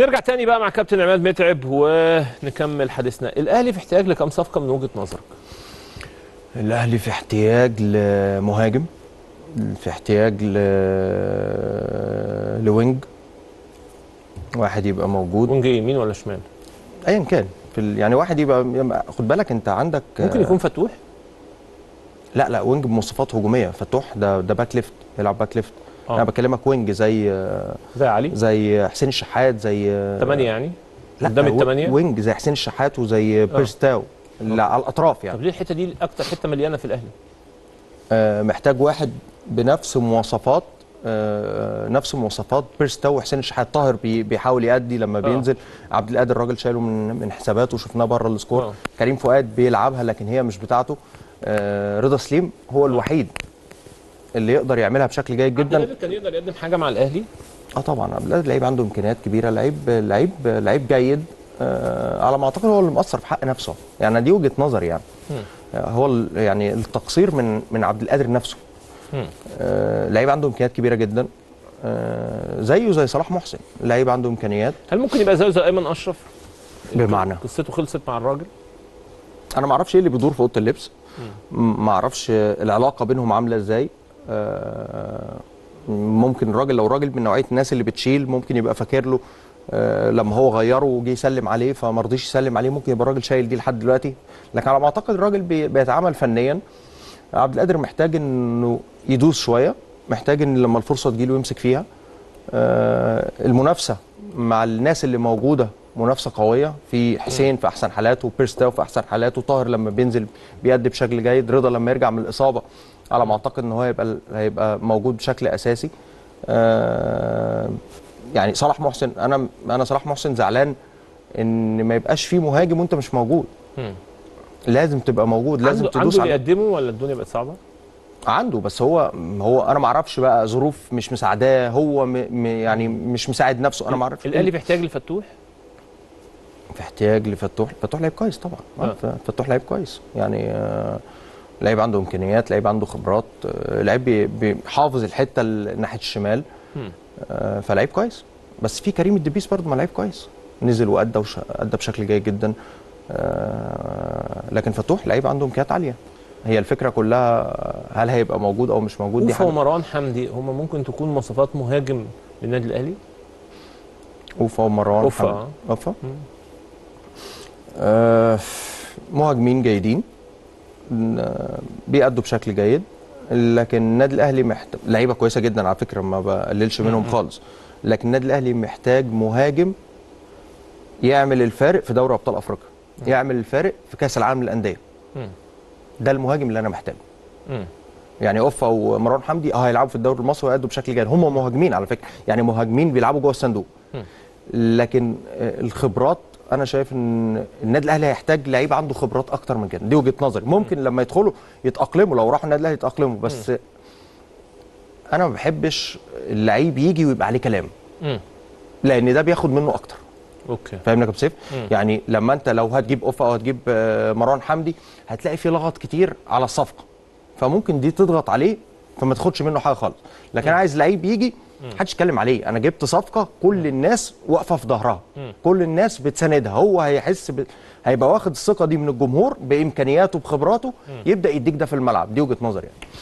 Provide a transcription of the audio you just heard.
نرجع تاني بقى مع كابتن عماد متعب ونكمل حديثنا. الأهلي في احتياج لكم صفقة من وجهة نظرك؟ الأهلي في احتياج لمهاجم في احتياج ل... ل wing. واحد يبقى موجود. wing يمين ولا شمال؟ ايا كان. في ال... يعني واحد يبقى خد بالك أنت عندك ممكن يكون فتوح؟ لا لا wing بمواصفات هجومية. فتوح ده ده back left بيلعب back left آه. أنا بكلمك wing زي زي علي؟ زي حسين الشحات زي ثمانية يعني؟ لا قدام الثمانية wing زي حسين الشحات وزي بيرسي تاو. اللي على الأطراف طب يعني ليه الحتة دي أكتر حتة مليانة في الأهلي؟ آه، محتاج واحد بنفس مواصفات آه، نفس مواصفات بيرسي تاو وحسين الشحات طاهر بي- بيحاول يأدي لما آه. بينزل. عبد القادر الراجل شايله من من حساباته وشفناه بره ال squad. آه. كريم فؤاد بيلعبها لكن هي مش بتاعته. آه، رضا سليم هو الوحيد اللي يقدر يعملها بشكل جيد جدا. كان يقدر يقدم حاجة مع الأهلي. آه طبعا. عبد القادر لعيب عنده إمكانيات كبيرة. لعيب لعيب لعيب جيد. آه على ما أعتقد هو اللي مقصر في حق نفسه. يعني دي وجهة نظري يعني. آه هو يعني التقصير من من عبد القادر نفسه. آه لعيب عنده إمكانيات كبيرة جدا. آه زيه زي صلاح محسن. لعيب عنده إمكانيات. هل ممكن يبقى زيه زي أيمن أشرف؟ بمعنى؟ قصته خلصت مع الراجل. أنا ما أعرفش إيه اللي بيدور في أوضة اللبس. ما أعرفش العلاقة بينهم عاملة إزاي. ممكن الراجل لو راجل من نوعية الناس اللي بتشيل ممكن يبقى فاكر له آه، لما هو غيره وجه يسلم عليه فما رضيش يسلم عليه ممكن يبقى الراجل شايل دي لحد دلوقتي. لكن على ما أعتقد الراجل بي- بيتعامل فنيا. عبد القادر محتاج إنه يدوس شوية محتاج إن لما الفرصة تجيله يمسك فيها. آه، المنافسة مع الناس اللي موجودة منافسة قوية. في حسين في أحسن حالاته بيرستاو في أحسن حالاته طاهر لما بينزل بيأدي بشكل جيد رضا لما يرجع من الإصابة. على ما أعتقد إن هو هيبقى هيبقى موجود بشكل أساسي. آه، يعني صلاح محسن أنا أنا صلاح محسن زعلان إن ما يبقاش فيه مهاجم وأنت مش موجود. لازم تبقى موجود لازم عنده, تدوس عنده بيقدمه ولا الدنيا بقت صعبة؟ عنده بس هو هو أنا ما أعرفش بقى ظروف مش مساعداه هو م م يعني مش مساعد نفسه أنا ما أعرفش. الأهلي بيحتاج لفتوح؟ في احتياج لفتوح. فتوح لعيب كويس طبعا. آه. فتوح لعيب كويس. يعني آه لعيب عنده إمكانيات لعيب عنده خبرات آه لعيب بيحافظ الحتة ال- ناحية الشمال. آه فلعيب كويس. بس في كريم الدبيس برضه ما لعيب كويس. نزل وأدى وش... أدى بشكل جيد جدا. آه لكن فتوح لعيب عنده إمكانيات عالية. هي الفكرة كلها هل هيبقى موجود أو مش موجود؟ دي اوفا حاجة. ومروان حمدي هم ممكن تكون مواصفات مهاجم للنادي الأهلي؟ اوفا ومروان. اوفا مم. آه مهاجمين جيدين. بيأدوا بشكل جيد لكن النادي الأهلي محتاج لعيبة كويسة جدا على فكرة ما بقللش منهم خالص. لكن النادي الأهلي محتاج مهاجم يعمل الفارق في دوري أبطال أفريقيا يعمل الفارق في كأس العالم للأندية. ده المهاجم اللي أنا محتاجه. يعني أوفا ومروان حمدي آه هيلعبوا في الدوري المصري ويأدوا بشكل جيد. هم مهاجمين على فكرة يعني مهاجمين بيلعبوا جوه الصندوق. لكن آه، الخبرات أنا شايف ان النادي الاهلي هيحتاج لعيب عنده خبرات أكتر من كده. دي وجهة نظري. ممكن لما يدخلوا يتأقلموا لو راحوا النادي الاهلي يتأقلموا بس أنا ما بحبش اللعيب يجي ويبقى عليه كلام. لأن ده بياخد منه أكتر. okay. فاهمني يا كابتن سيف. يعني لما انت لو هتجيب اوفا أو هتجيب آه، مروان حمدي هتلاقي في لغط كتير على الصفقة. فممكن دي تضغط عليه فما تاخدش منه حاجة خالص. لكن أنا عايز لعيب يجي محدش يتكلم عليه. أنا جبت صفقة كل الناس واقفة في ظهرها. كل الناس بتساندها. هو هيحس ب... هيبقى واخد الثقة دي من الجمهور بإمكانياته بخبراته يبدأ يديك ده في الملعب. دي وجهة نظري يعني.